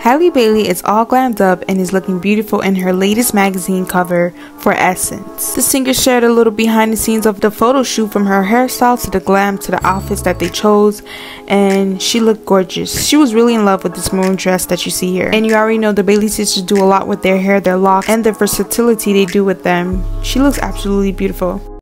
Halle Bailey is all glammed up and is looking beautiful in her latest magazine cover for Essence. The singer shared a little behind the scenes of the photo shoot from her hairstyle to the glam to the outfits that they chose and she looked gorgeous. She was really in love with this maroon dress that you see here. And you already know the Bailey sisters do a lot with their hair, their locks, and the versatility they do with them. She looks absolutely beautiful.